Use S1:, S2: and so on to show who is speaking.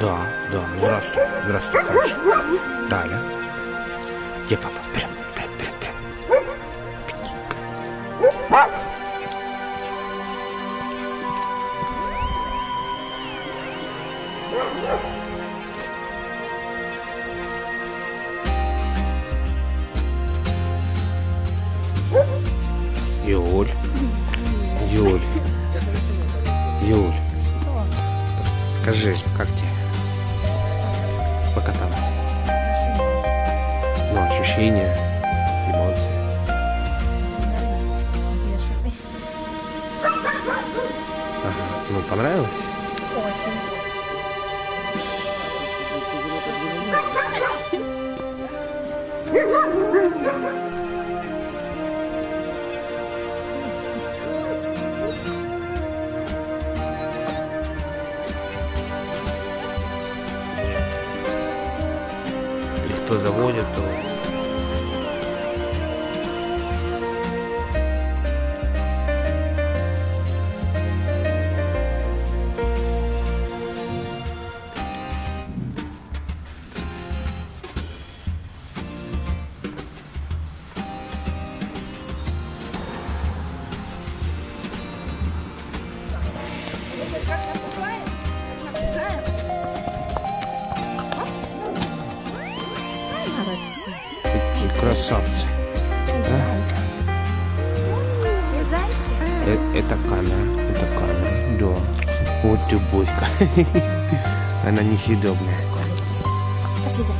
S1: Да, да, здравствуй, здравствуй, хорошо. Далее. Где папа? Вперед, вперед, вперед, вперед. Скажи, как тебе? Покаталась? Ну, ощущения, эмоции. Ага. Ну, понравилось?
S2: Очень.
S1: Кто заводит, то... красавцы. Да? Э- Это камера, это камера, да. Вот ты бойка. Она несъедобная.
S2: Пошли за